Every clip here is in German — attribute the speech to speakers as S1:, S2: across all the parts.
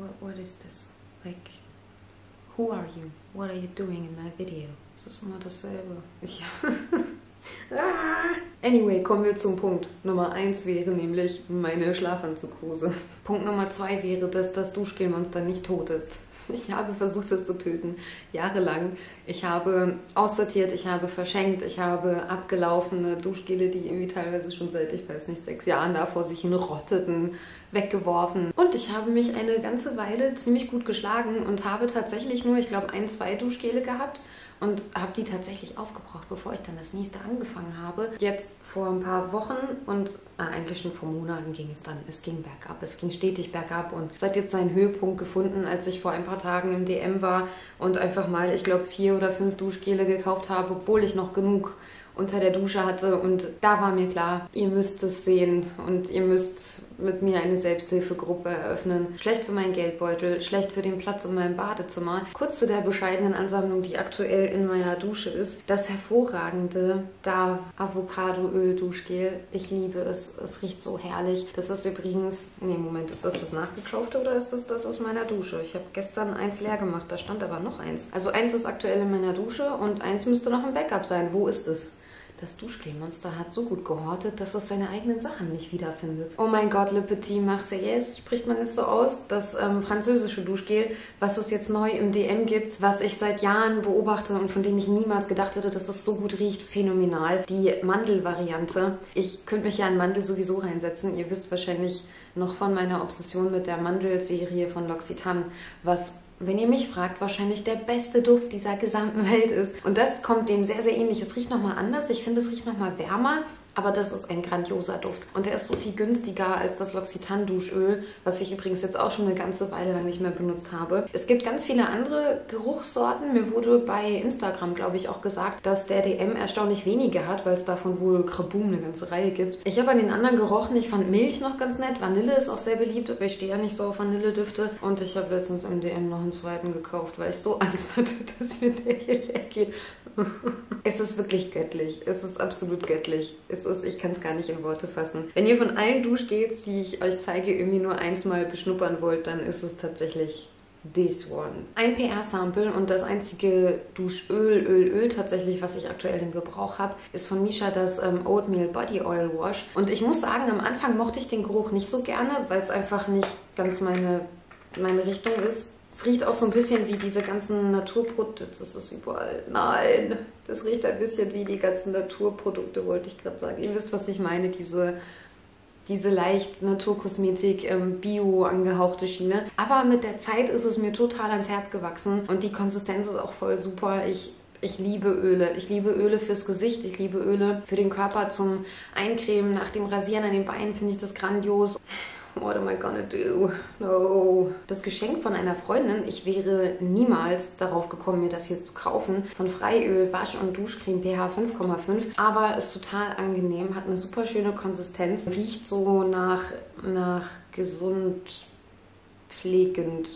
S1: what, what is this? Like, who are you? What are you doing in my video? Es ist immer dasselbe. Ich Ah. Anyway, kommen wir zum Punkt. Nummer eins wäre nämlich meine Schlafanzughose. Punkt Nummer zwei wäre, dass das Duschgelmonster nicht tot ist. Ich habe versucht, es zu töten, jahrelang. Ich habe aussortiert, ich habe verschenkt, ich habe abgelaufene Duschgele, die irgendwie teilweise schon seit, ich weiß nicht, sechs Jahren da vor sich hin rotteten, weggeworfen. Und ich habe mich eine ganze Weile ziemlich gut geschlagen und habe tatsächlich nur, ich glaube, ein, zwei Duschgele gehabt und habe die tatsächlich aufgebraucht, bevor ich dann das nächste angefangen habe. Jetzt vor ein paar Wochen und na, eigentlich schon vor Monaten ging es dann. Es ging bergab, es ging stetig bergab und es hat jetzt seinen Höhepunkt gefunden, als ich vor ein paar Tagen im DM war und einfach mal, ich glaube, vier oder fünf Duschgele gekauft habe, obwohl ich noch genug unter der Dusche hatte. Und da war mir klar, ihr müsst es sehen und ihr müsst mit mir eine Selbsthilfegruppe eröffnen. Schlecht für meinen Geldbeutel, schlecht für den Platz in meinem Badezimmer. Kurz zu der bescheidenen Ansammlung, die aktuell in meiner Dusche ist. Das hervorragende Da Avocadoöl Duschgel. Ich liebe es. Es riecht so herrlich. Das ist übrigens, nee, Moment, ist das das nachgekaufte oder ist das das aus meiner Dusche? Ich habe gestern eins leer gemacht, da stand aber noch eins. Also eins ist aktuell in meiner Dusche und eins müsste noch im Backup sein. Wo ist es? Das Duschgelmonster hat so gut gehortet, dass es seine eigenen Sachen nicht wiederfindet. Oh mein Gott, Le Petit Marseillaise, spricht man es so aus? Das ähm, französische Duschgel, was es jetzt neu im DM gibt, was ich seit Jahren beobachte und von dem ich niemals gedacht hätte, dass es so gut riecht, phänomenal. Die Mandelvariante. Ich könnte mich ja in Mandel sowieso reinsetzen. Ihr wisst wahrscheinlich noch von meiner Obsession mit der Mandelserie von L'Occitane, was wenn ihr mich fragt, wahrscheinlich der beste Duft dieser gesamten Welt ist. Und das kommt dem sehr, sehr ähnlich. Es riecht nochmal anders. Ich finde, es riecht nochmal wärmer. Aber das ist ein grandioser Duft. Und der ist so viel günstiger als das L'Occitane Duschöl, was ich übrigens jetzt auch schon eine ganze Weile lang nicht mehr benutzt habe. Es gibt ganz viele andere Geruchssorten. Mir wurde bei Instagram, glaube ich, auch gesagt, dass der DM erstaunlich wenige hat, weil es davon wohl Kraboom eine ganze Reihe gibt. Ich habe an den anderen gerochen. Ich fand Milch noch ganz nett. Vanille ist auch sehr beliebt, aber ich stehe ja nicht so auf Vanilledüfte. Und ich habe letztens im DM noch einen zweiten gekauft, weil ich so Angst hatte, dass mir der hier leer geht. es ist wirklich göttlich. Es ist absolut göttlich. Es ist, ich kann es gar nicht in Worte fassen. Wenn ihr von allen Duschgels, die ich euch zeige, irgendwie nur eins mal beschnuppern wollt, dann ist es tatsächlich this one. Ein PR-Sample und das einzige Duschöl, Öl, Öl tatsächlich, was ich aktuell in Gebrauch habe, ist von Misha das ähm, Oatmeal Body Oil Wash. Und ich muss sagen, am Anfang mochte ich den Geruch nicht so gerne, weil es einfach nicht ganz meine, meine Richtung ist. Es riecht auch so ein bisschen wie diese ganzen Naturprodukte. Das ist überall. Nein, das riecht ein bisschen wie die ganzen Naturprodukte, wollte ich gerade sagen. Ihr wisst, was ich meine. Diese, diese leicht Naturkosmetik, ähm, Bio angehauchte Schiene. Aber mit der Zeit ist es mir total ans Herz gewachsen und die Konsistenz ist auch voll super. Ich ich liebe Öle. Ich liebe Öle fürs Gesicht. Ich liebe Öle für den Körper zum Eincremen. Nach dem Rasieren an den Beinen finde ich das grandios. What am I gonna do? No. Das Geschenk von einer Freundin, ich wäre niemals darauf gekommen, mir das hier zu kaufen. Von Freiöl, Wasch- und Duschcreme pH 5,5. Aber ist total angenehm, hat eine super schöne Konsistenz. Riecht so nach, nach gesund, pflegend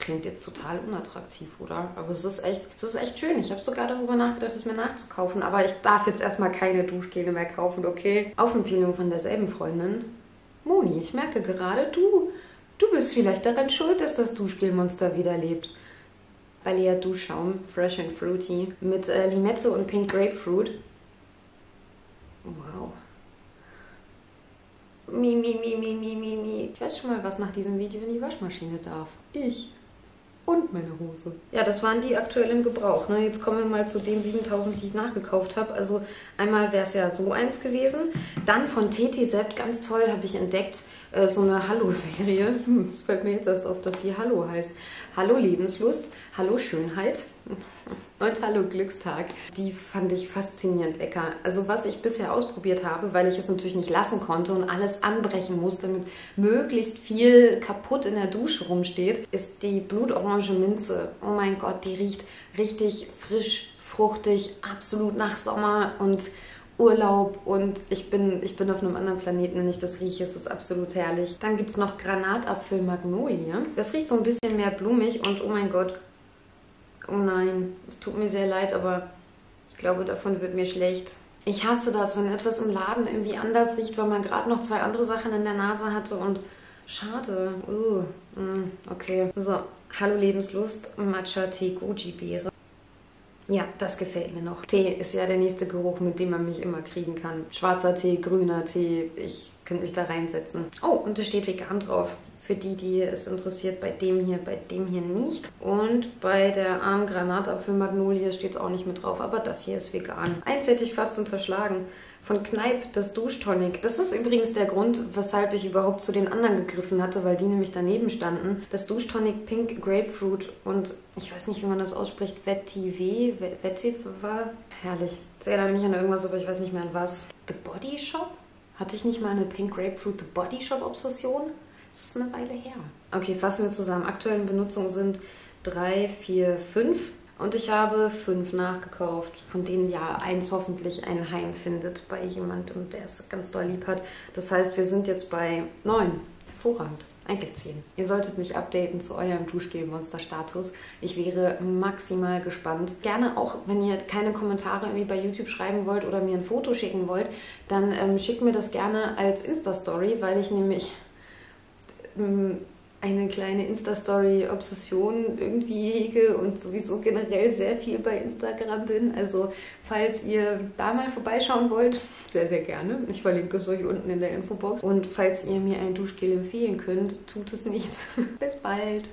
S1: klingt jetzt total unattraktiv, oder? Aber es ist echt, es ist echt schön. Ich habe sogar darüber nachgedacht, es mir nachzukaufen. Aber ich darf jetzt erstmal keine Duschgele mehr kaufen, okay? Auf Empfehlung von derselben Freundin Moni, ich merke gerade, du, du bist vielleicht daran schuld, dass das Duschgelmonster wieder lebt. Balea Duschschaum, fresh and fruity, mit äh, Limette und Pink Grapefruit. Wow. Mi, mi, mi, mi, mi, mi, mi. Ich weiß schon mal, was nach diesem Video in die Waschmaschine darf. Ich und meine Hose. Ja, das waren die aktuell im Gebrauch. Ne? Jetzt kommen wir mal zu den 7000, die ich nachgekauft habe. Also einmal wäre es ja so eins gewesen. Dann von TT Sept, ganz toll, habe ich entdeckt, äh, so eine Hallo-Serie. Es fällt mir jetzt erst auf, dass die Hallo heißt. Hallo Lebenslust, Hallo Schönheit Hallo Glückstag. Die fand ich faszinierend lecker. Also was ich bisher ausprobiert habe, weil ich es natürlich nicht lassen konnte und alles anbrechen musste, damit möglichst viel kaputt in der Dusche rumsteht, ist die Blutorange Minze. Oh mein Gott, die riecht richtig frisch, fruchtig, absolut nach Sommer und Urlaub und ich bin, ich bin auf einem anderen Planeten, wenn ich das rieche. Es ist absolut herrlich. Dann gibt es noch Granatapfel Magnolie. Das riecht so ein bisschen mehr blumig und oh mein Gott. Oh nein, es tut mir sehr leid, aber ich glaube, davon wird mir schlecht. Ich hasse das, wenn etwas im Laden irgendwie anders riecht, weil man gerade noch zwei andere Sachen in der Nase hatte und Schade. Uh, mm, okay. So, Hallo Lebenslust, Matcha Tee Goji Beere. Ja, das gefällt mir noch. Tee ist ja der nächste Geruch, mit dem man mich immer kriegen kann. Schwarzer Tee, grüner Tee, ich könnte mich da reinsetzen. Oh, und es steht vegan drauf. Für die, die es interessiert, bei dem hier, bei dem hier nicht. Und bei der armen Granatapfel-Magnolie steht es auch nicht mit drauf, aber das hier ist vegan. Eins hätte ich fast unterschlagen von Kneipp, das Duschtonic. Das ist übrigens der Grund, weshalb ich überhaupt zu den anderen gegriffen hatte, weil die nämlich daneben standen. Das Duschtonic Pink Grapefruit und ich weiß nicht, wie man das ausspricht, Vetiver, Vetiver, herrlich. Das erinnert mich an irgendwas, aber ich weiß nicht mehr an was. The Body Shop? Hatte ich nicht mal eine Pink Grapefruit The Body Shop Obsession? Das ist eine Weile her. Okay, fassen wir zusammen. Aktuellen Benutzungen sind 3, 4, 5. Und ich habe fünf nachgekauft, von denen ja eins hoffentlich ein Heim findet bei jemandem, der es ganz doll lieb hat. Das heißt, wir sind jetzt bei neun. Hervorragend. Eigentlich zehn. Ihr solltet mich updaten zu eurem Duschgel-Monster-Status. Ich wäre maximal gespannt. Gerne auch, wenn ihr keine Kommentare irgendwie bei YouTube schreiben wollt oder mir ein Foto schicken wollt, dann ähm, schickt mir das gerne als Insta-Story, weil ich nämlich eine kleine Insta-Story-Obsession irgendwie hege und sowieso generell sehr viel bei Instagram bin. Also falls ihr da mal vorbeischauen wollt, sehr, sehr gerne. Ich verlinke es euch unten in der Infobox. Und falls ihr mir ein Duschgel empfehlen könnt, tut es nicht. Bis bald!